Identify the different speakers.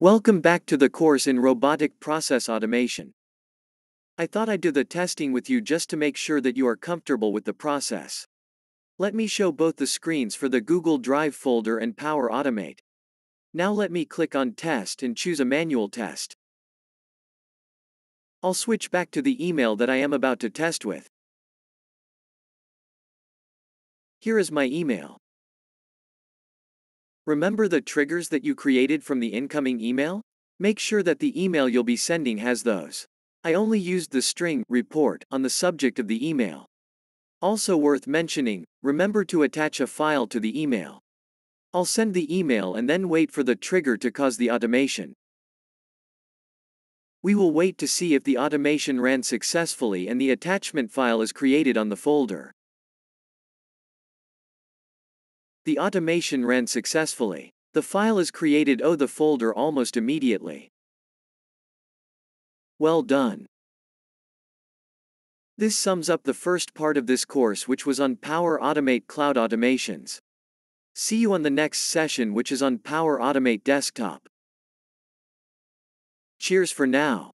Speaker 1: Welcome back to the course in Robotic Process Automation. I thought I'd do the testing with you just to make sure that you are comfortable with the process. Let me show both the screens for the Google Drive folder and Power Automate. Now let me click on Test and choose a manual test. I'll switch back to the email that I am about to test with. Here is my email. Remember the triggers that you created from the incoming email? Make sure that the email you'll be sending has those. I only used the string report on the subject of the email. Also worth mentioning, remember to attach a file to the email. I'll send the email and then wait for the trigger to cause the automation. We will wait to see if the automation ran successfully and the attachment file is created on the folder. The automation ran successfully. The file is created oh the folder almost immediately. Well done. This sums up the first part of this course which was on Power Automate Cloud Automations. See you on the next session which is on Power Automate Desktop. Cheers for now.